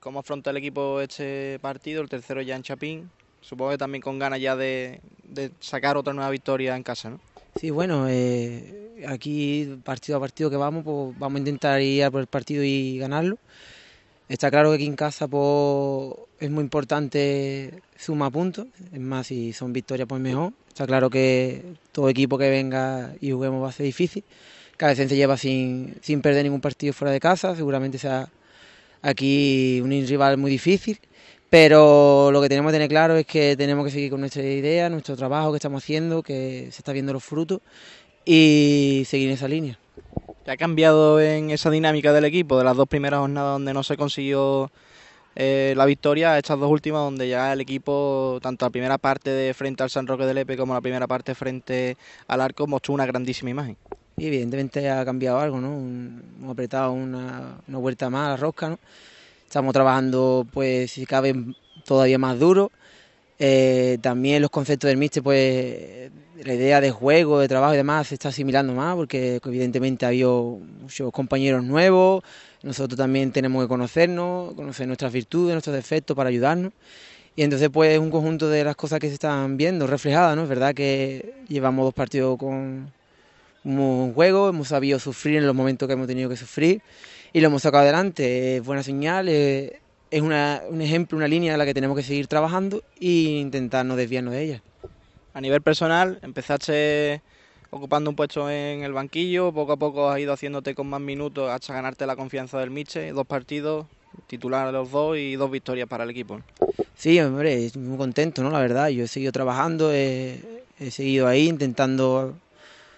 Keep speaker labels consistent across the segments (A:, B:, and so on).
A: ¿Cómo afronta el equipo este partido? El tercero ya en Chapín. Supongo que también con ganas ya de, sacar otra nueva victoria en casa, ¿no?
B: Sí, bueno, eh, aquí partido a partido que vamos, pues vamos a intentar ir por el partido y ganarlo. Está claro que aquí en casa pues, es muy importante suma puntos, es más, si son victorias pues mejor. Está claro que todo equipo que venga y juguemos va a ser difícil. Cada vez se lleva sin, sin perder ningún partido fuera de casa, seguramente sea aquí un rival muy difícil, pero lo que tenemos que tener claro es que tenemos que seguir con nuestra idea, nuestro trabajo que estamos haciendo, que se está viendo los frutos y seguir en esa línea.
A: ¿Qué ha cambiado en esa dinámica del equipo de las dos primeras jornadas donde no se consiguió eh, la victoria a estas dos últimas donde ya el equipo, tanto la primera parte de frente al San Roque del Epe como la primera parte frente al arco, mostró una grandísima imagen?
B: Y evidentemente ha cambiado algo, ¿no? hemos apretado una, vuelta más a la rosca, ¿no? Estamos trabajando, pues, si cabe, todavía más duro. Eh, también los conceptos del míster, pues, la idea de juego, de trabajo y demás se está asimilando más, porque evidentemente ha habido muchos compañeros nuevos. Nosotros también tenemos que conocernos, conocer nuestras virtudes, nuestros defectos para ayudarnos. Y entonces, pues, es un conjunto de las cosas que se están viendo reflejadas, ¿no? Es verdad que llevamos dos partidos con un juego, hemos sabido sufrir en los momentos que hemos tenido que sufrir y lo hemos sacado adelante. Es buena señal, es, un ejemplo, una línea en la que tenemos que seguir trabajando e intentar no desviarnos de ella.
A: A nivel personal, empezaste ocupando un puesto en el banquillo, poco a poco has ido haciéndote con más minutos hasta ganarte la confianza del Miche, dos partidos, titular los dos y dos victorias para el equipo.
B: Sí, hombre, muy contento, ¿no? La verdad, yo he seguido trabajando, he seguido ahí intentando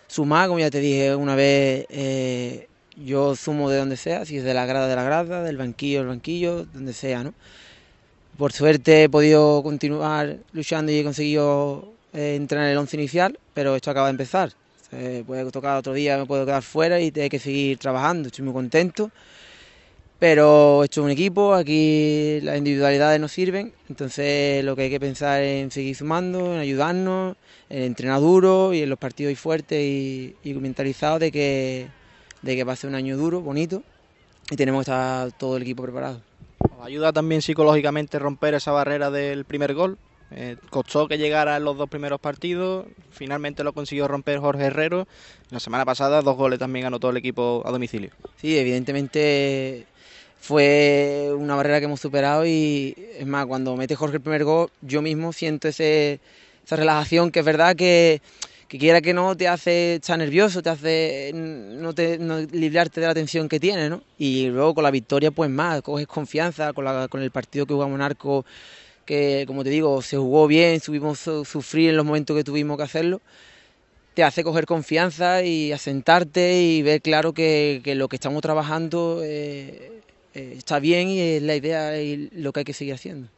B: sumar, como ya te dije una vez, eh, yo sumo de donde sea, si es de la grada de la grada, del banquillo del banquillo, donde sea, ¿no? Por suerte he podido continuar luchando y he conseguido eh, entrar en el once inicial, pero esto acaba de empezar. puede tocar otro día, me puedo quedar fuera y tengo que seguir trabajando. Estoy muy contento, pero esto es un equipo, aquí las individualidades nos sirven, entonces lo que hay que pensar es en seguir sumando, en ayudarnos, en entrenar duro y en los partidos y fuertes y, y mentalizados de que, de que va a ser un año duro, bonito y tenemos que estar todo el equipo preparado.
A: ayuda también psicológicamente romper esa barrera del primer gol. Eh, costó que llegara en los dos primeros partidos, finalmente lo consiguió romper Jorge Herrero. La semana pasada dos goles también anotó el equipo a domicilio.
B: Sí, evidentemente fue una barrera que hemos superado y es más, cuando mete Jorge el primer gol, yo mismo siento ese, esa relajación que es verdad que, quiera que no te hace estar nervioso, te hace no, te, librarte de la tensión que tienes, ¿no? Y luego con la victoria, pues más, coges confianza con, la, con el partido que jugamos en arco, que como te digo, se jugó bien, subimos sufrir en los momentos que tuvimos que hacerlo te hace coger confianza y asentarte y ver claro que, lo que estamos trabajando eh, eh, está bien y es la idea y lo que hay que seguir haciendo.